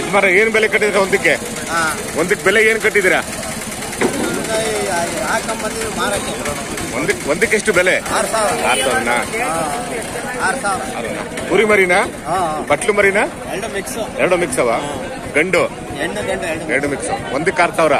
ಯಜಮಾನ ಏನ್ ಬೆಲೆ ಕಟ್ಟಿದ್ರ ಒಂದಕ್ಕೆ? ಒಂದಕ್ಕೆ ಬೆಲೆ ಏನ್ ಕಟ್ಟಿದ್ದೀರಾ? ಒಂದಕ್ಕೆ ಒಂದಕ್ಕೆ ಎಷ್ಟು ಬೆಲೆ? ಆರು ಸಾವಿರ. ಆರು ಸಾವಿರನಾ? ಕುರಿ ಮರಿನಾ? ಬಟ್ಲು ಮರಿನಾ? ಎರಡು ಮಿಕ್ಸ್. ಎರಡು ಮಿಕ್ಸ್ ಅವ ಗಂಡು? ಎರಡು ಮಿಕ್ಸ್. ಒಂದಕ್ಕೆ ಆರು ಸಾವಿರ?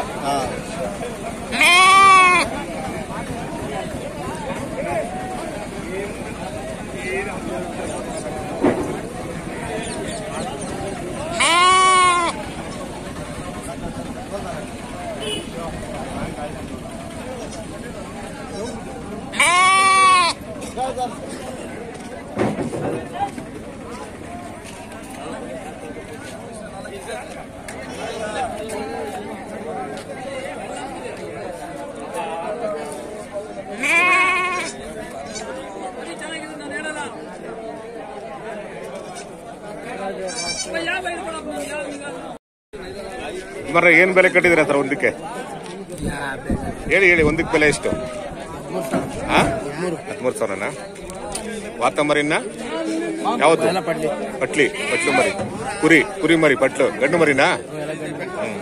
ಮರ ಏನ್ ಬೆಲೆ ಕಟ್ಟಿದಿರ ಸರ್ ಒಂದಕ್ಕೆ? ಹೇಳಿ ಹೇಳಿ, ಒಂದಕ್ಕೆ ಬೆಲೆ ಎಷ್ಟು? ಹದಿಮೂರು ಸಾವಿರನಾ? ವಾತ ಮರಿನ ಯಾವತ್ತು ಪಟ್ಲಿ ಪಟ್ಲು ಮರಿ ಕುರಿ ಕುರಿ ಮರಿ, ಪಟ್ಲು, ಗಂಡು ಮರಿನಾ? ಹ್ಮ್.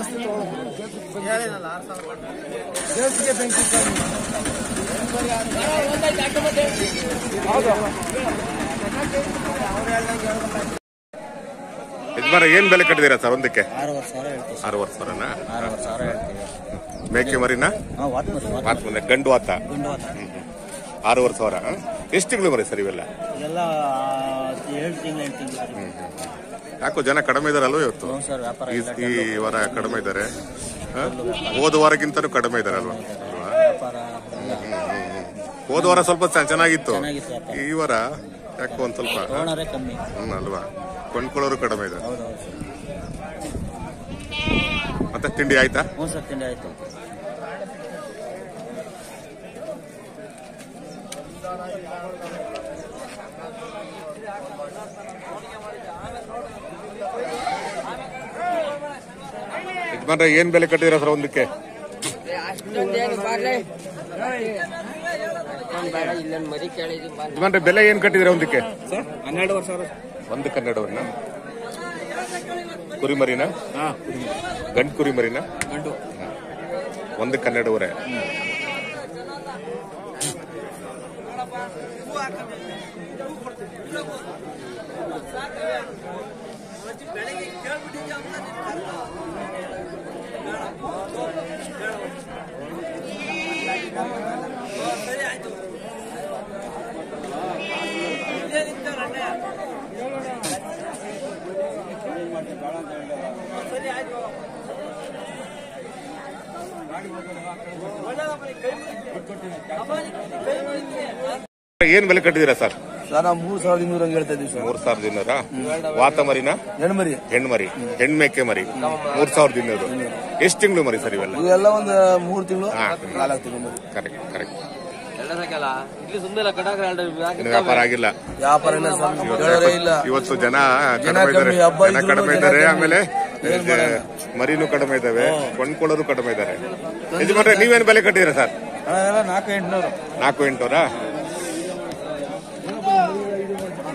ಒಟ್ಟಿಗೆ ಒಂದು ಹೇಳಿನಲ್ಲ ಆರು ಸಾವಿರ ಯಜಮಾನ ಏನ್ ಬೆಲೆ ಕಟ್ಟಿದೀರಾ ಸರ್. ಒಂದಕ್ಕೆ ಅರವತ್ತು ಸಾವಿರನಾ ಮೇಕೆ ಮರಿನ? ಮರಿ ಗಂಡು ವಾತ? ಆರೂವರೆ ಸಾವಿರ. ಎಷ್ಟು ತಿಂಗಳು ಬರೀ ಸರ್ ಇವೆಲ್ಲ? ಎಲ್ಲ ಏಳು ತಿಂಗಳು ಎಂಟು ತಿಂಗಳು ಯಾಕೋ ಜನ ಕಡಿಮೆ ಇದಾರಲ್ವ ಇವತ್ತು? ಹ್ಞೂ ಸರ್ ವ್ಯಾಪಾರ ಈ ವಾರ ಕಡಿಮೆ ಇದ್ದಾರೆ ಹೋದ ವಾರಕ್ಕಿಂತನೂ ಕಡಿಮೆ ಇದಾರಲ್ವಾ? ಅಲ್ವಾ? ವ್ಯಾಪಾರ. ಹೋದ ವಾರ ಸ್ವಲ್ಪ ಚ- ಚೆನ್ನಾಗಿತ್ತು. ಚೆನ್ನಾಗಿತ್ತು ವ್ಯಾಪಾರ. ಈ ವಾರ ಯಾಕೋ ಒಂದ್ ಸ್ವಲ್ಪ ತಗೊಳೋರೇ ಕಮ್ಮಿ. ಹ್ಮ್ ಅಲ್ವಾ? ಕೊಂಡ್ಕೊಳ್ಳೋರು ಕಡಿಮೆ ಇದ್ದಾರೆ ಸರ್. ಮತ್ತೆ ತಿಂಡಿ ಆಯ್ತಾ? ಹ್ಞೂ ಸರ್ ತಿಂಡಿ ಆಯಿತು. ಯಜಮಾನ್ರೆ ಏನ್ ಬೆಲೆ ಕಟ್ಟಿದಿರ ಸರ್ ಒಂದಕ್ಕೆ ಯಜಮಾನ್ರೆ ಬೆಲೆ ಏನ್ ಕಟ್ಟಿದ್ರೆ ಒಂದಕ್ಕೆ ಕೇಳಿದ್ವಿ ಬಂದು ಕುರಿಮರಿನ? ಬೆಲೆ ಕುರಿಮರಿನ? ಗಂಡು. ಒಂದಕ್ಕೆ ಹನ್ನೆರಡುವರೆ ಸಾವಿರ ಒಂದು ಕನ್ನಡವನ್ನ ಕುರಿ ಆಯ್ತು ಕುರಿ ಮರಿನ ಗಂಟು ಒಂದು ಕನ್ನಡವರೆ ಏನ್ ಬೆಲೆ ಕಟ್ಟಿದೀರಾ ಸರ್? ಸರ್ ನಾವು ಮೂರ್ ಸಾವಿರದ ಇನ್ನೂರ ಹಂಗೆ ಹೇಳ್ತಾ ಇದ್ದೀವಿ ಸರ್. ಮೂರ್ ಸಾವಿರದ ಇನ್ನೂರ? ವಾತ ಮರಿನ ಹೆಣ್ಮರಿ. ಮರಿ ಹೆಣ್ಣು ಮರಿ. ಹೆಣ್ಮೇಕೆ ಮರಿ ಮೂರ್ ಸಾವಿರದ ಇನ್ನೂರು. ಎಷ್ಟು ತಿಂಗಳು ಮರಿ ಸರ್ ಇವೆಲ್ಲ? ಇವೆಲ್ಲ ಒಂದು ಮೂರ್ ತಿಂಗಳು ನಾಲ್ಕು ತಿಂಗಳು ಮರಿ. Correct correct. ಇನ್ನು ವ್ಯಾಪಾರ ಆಗಿಲ್ಲ. ವ್ಯಾಪಾರ ಇಲ್ಲ ಸರ್ ಹೇಳೋರೇ ಇಲ್ಲ. ಇವತ್ತು ಜನ ಕಡಿಮೆ ಇದ್ದಾರೆ. ಕಮ್ಮಿ, ಹಬ್ಬ ಜನ ಇದ್ರು ಕಡಿಮೆ ಇದ್ದಾರೆ. ಆಮೇಲೆ ಮರಿನು ಕಡಿಮೆ ಇದಾವೆ ಕೊಂಡ್ಕೊಳ್ಳೋರು ಕಡಿಮೆ ಇದ್ದಾರೆ. ಯಜಮಾನ್ರೆ ನೀವೇನ್ ಬೆಲೆ ಕಟ್ಟಿದಿರ ಸರ್? ಎಲ್ಲ ನಾಲ್ಕು ಎಂಟುನೂರು. ನಾಲ್ಕು ಎಂಟುನೂರಾ?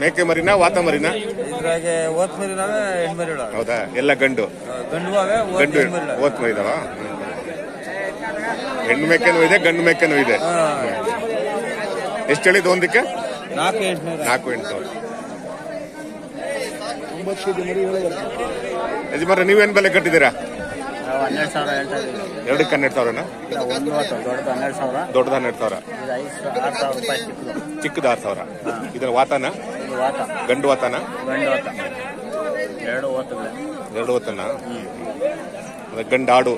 ಮೇಕೆ ಮರಿನ ವಾತ ಮರಿನ ಇದ್ರಾಗೆ ಓತ್ ಹೆಣ್ಣು ಹೌದಾ? ಎಲ್ಲ ಗಂಡು. ಗಂಡು ಅವೆ ಓತ್ ಗಂಡು ಹೆಣ್ಣು. ಓತ್ ಮೇಕೆನೂ ಇದೆ ಗಂಡು ಮೇಕೆನೂ ಇದೆ. ಎಷ್ಟು ಹೇಳಿದ್ದು ಒಂದಕ್ಕೆ? ನಾಲ್ಕು ಎಂಟು ನಾಲ್ಕು ಯಜಮಾನ್ರೆ ನೀವೇನ್ ಬೆಲೆ ಕಟ್ಟಿದ್ದೀರಾ? ಹನ್ನೆರಡು ಸಾವಿರ ಹೇಳ್ತಾ ಎರಡಕ್ಕೆ ಹನ್ನೆರಡು ಸಾವಿರನ? ಒಂದು ಹೊತ್ತು ದೊಡ್ಡದು ಹನ್ನೆರಡು ಸಾವಿರ. ದೊಡ್ಡದು ಹನ್ನೆರಡು ಸಾವಿರ. ಚಿಕ್ಕದು. ಆರು ಸಾವಿರ. ಇದರ ವಾತನ? ಗಂಡು ಎರಡು ವಾತಗಳು ಗಂಡಾಡು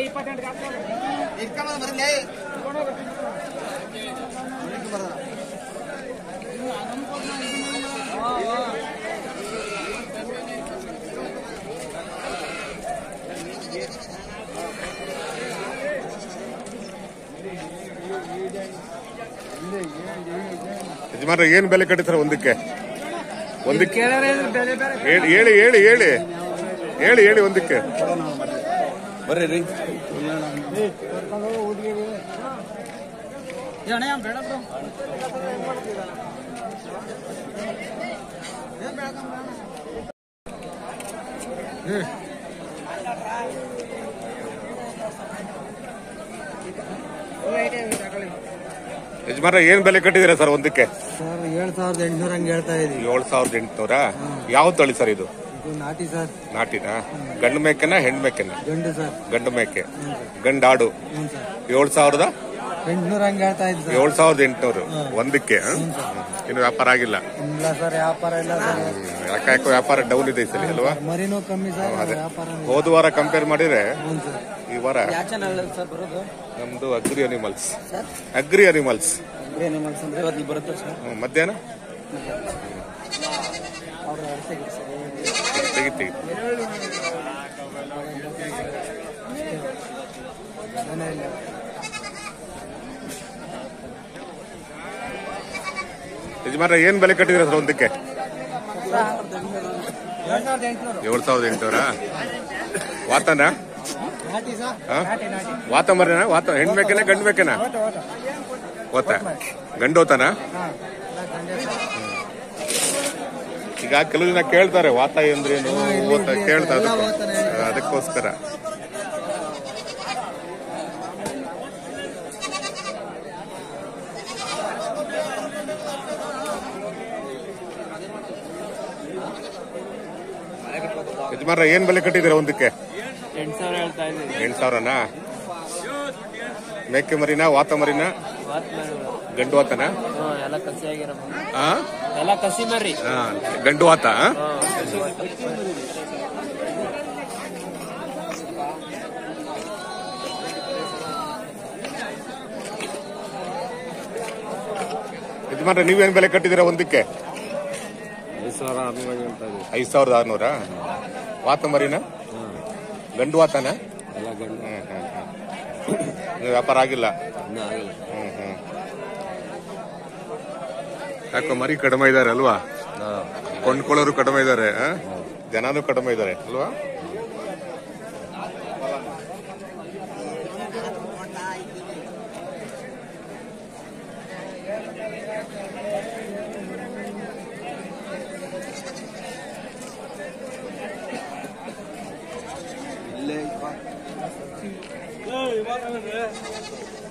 ಇಪ್ಪತ್ತೆಂಟು ಗಂಡಾಡು ಯಜಮಾನ್ರೆ ಏನ್ ಬೆಲೆ ಕಟ್ಟಿದ್ರೆ ಒಂದಕ್ಕೆ ಒಂದಕ್ಕೆ ಹೇಳಿ ಹೇಳಿ ಹೇಳಿ ಹೇಳಿ ಹೇಳಿ ಹೇಳಿ ಒಂದಕ್ಕೆ ಬರ್ರಿ ರೀ ಯಜಮಾನ್ರೆ ಏನ್ ಬೆಲೆ ಕಟ್ಟಿದಿರ ಸರ್ ಒಂದಕ್ಕೆ? ಸರ್ ಏಳು ಸಾವಿರದ ಎಂಟುನೂರ ಹಂಗೆ ಹೇಳ್ತಾ ಇದೀವಿ ಏಳು ಸಾವಿರದ ಎಂಟುನೂರ? ಯಾವ ತಳಿ ಸರ್ ಇದು? ಇದು ನಾಟಿ ಸರ್. ನಾಟಿನಾ? ಗಂಡು ಮೇಕೆನಾ ಹೆಣ್ಣು ಮೇಕೆನಾ? ಗಂಡು ಸರ್. ಗಂಡು ಮೇಕೆ. ಗಂಡಾಡು. ಹ್ಞೂ ಸರ್. ಏಳು ಸಾವಿರದ? ಎಂಟುನೂರ ಹಂಗೆ ಹೇಳ್ತಾ ಇದ್ವಿ ಏಳು ಸಾವಿರದ ಎಂಟುನೂರು. ಒಂದಕ್ಕೆ? ಇನ್ನು ವ್ಯಾಪಾರ ಆಗಿಲ್ಲ. ಇಲ್ಲ ಸರ್ ವ್ಯಾಪಾರ ಇಲ್ಲ ಸರ್. ಯಾಕೆ ವ್ಯಾಪಾರ ಡೌನ್ ಇದೆ ಈ ಸಲ ಅಲ್ವಾ? ಮರಿನೂ ಕಮ್ಮಿ ಸರ್ ಅದೇ. ವ್ಯಾಪಾರ ಹೋದ ವಾರ ಕಂಪೇರ್ ಮಾಡಿದ್ರೆ ಹ್ಞೂ ಸರ್. ಈ ವಾರ ಯಾವ ಚಾನಲ್ ಸರ್ ಬರೋದು? ನಮ್ದು ಅಗ್ರಿ ಅನಿಮಲ್ಸ್ ಅಗ್ರಿ ಅನಿಮಲ್ಸ್ ಏನು ಮಾಡ್ಸಂದ್ರೆ ಇವತ್ತು ಬರುತ್ತೆ ಸರ್? ಹ್ಮ್, ಮಧ್ಯಾಹ್ನ? ತೆಗಿ ತೆಗಿ ಯಜಮಾನ್ರ, ಏನ್ ಬೆಲೆ ಕಟ್ಟಿದ್ರೆ ಸರ್ ಒಂದಕ್ಕೆ? ಏಳ್ ಸಾವಿರದ ಎಂಟುನೂರ. ವಾತನ? ಸರ್ ಆ? ವಾತ ಹೆಣ್ ಬೇಕೇನ ಗಂಡ್ ಬೇಕೇನ ಓತ ಗಂಡು ಓತನ ಈಗ ಕೆಲವು ಜನ ಕೇಳ್ತಾರೆ, ವಾತ ಅಂದ್ರೇನು ಓತ ಎಲ್ಲ ಅದಕ್ಕೋಸ್ಕರ. ಯಜಮಾನ್ರ ಏನ್ ಬೆಲೆ ಕಟ್ಟಿದಿರ ಒಂದಕ್ಕೆ? ಎಂಟು ಸಾವಿರ ಹೇಳ್ತಾ ಇದ್ದೀನಿ. ಎಂಟು ಸಾವಿರನಾ? ಮೇಕೆ ಮರಿನಾ ವಾತ ಮರಿನಾ? ಗಂಡು ವಾತನ? ಎಲ್ಲ ಕಸಿ? ಎಲ್ಲ ಮರಿ. ಗಂಡು ವಾತ ಯಜಮಾನ್ರ ಯಜಮಾನ್ರೆ ನೀವೇನ್ ಬೆಲೆ ಕಟ್ಟಿದಿರ ಒಂದಕ್ಕೆ? ಐದು ಸಾವಿರದ ಆರ್ನೂರ? ವಾತ ಮರಿನ? ಗಂಡು ವಾತನ? ವ್ಯಾಪಾರ ಆಗಿಲ್ಲ? ಹ್ಮ್ ಹ್ಮ್. ಯಾಕೋ ಮರಿ ಕಡಿಮೆ ಇದಾರೆ ಅಲ್ವಾ? ಕೊಂಡ್ಕೊಳ್ಳೋರು ಕಡಿಮೆ ಇದಾರೆ ಆ? ಜನನೂ ಕಡಿಮೆ ಇದಾರೆ ಅಲ್ವಾ?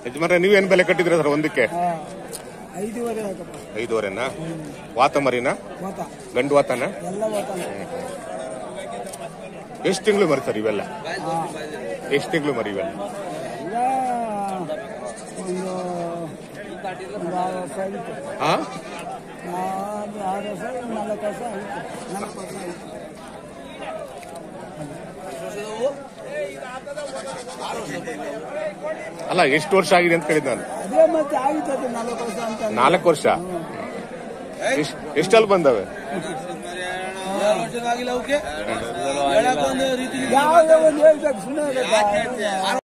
ಯಜಮಾನ್ರೆ ನೀವೇನ್ ಬೆಲೆ ಕಟ್ಟಿದ್ರಿ ಸರ್ ಒಂದಕ್ಕೆ? ಐದೂವರೆ ಐದೂವರೆನಾ? ವಾತ ಮರಿನಾ? ಗಂಡು ವಾತನ? ಎಷ್ಟು ತಿಂಗಳು ಮರಿ ಸರ್ ಇವೆಲ್ಲ? ಎಷ್ಟು ತಿಂಗಳು ಮರಿ ಇವೆಲ್ಲ? ಈಗ ಒಂದು ಒಂದು ಆರು ವರ್ಷ ಆಗಿತ್ತು ಆ ನಾನು ಆರು ವರ್ಷ ಒಂದು ನಾಲ್ಕು ವರ್ಷ ಆಗಿತ್ತು ನಾಲ್ಕು ವರ್ಷ ಆಗಿತ್ತು ಅಲ್ಲ ಎಷ್ಟು ವರ್ಷ ಆಗಿದೆ ಅಂತ ಕೇಳಿದ್ ನಾನು. ನಾಲ್ಕು ವರ್ಷ ಎಷ್ಟಲ್ಲಿ ಬಂದವೆ?